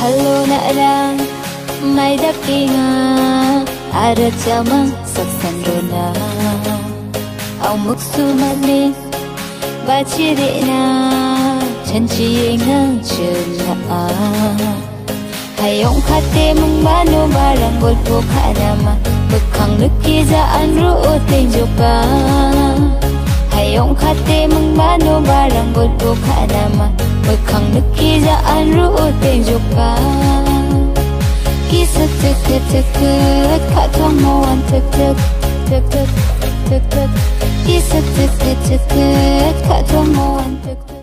Hello Nara, mai dakinga Ara chama saksandrona Au muksu mani Bachirena Chanchi nga chula Hayong khate mung banu barang golpo kanama Bekang nukiza anru uteng jopa khate mung ba no ba rang gol po khana ma bực khang nước kia ra ăn ru tên jo pa Kisa tuk tuk tuk tuk Kak tuang mawan tuk tuk tuk tuk tuk tuk Kisa tuk tuk tuk tuk Kak mo mawan tuk tuk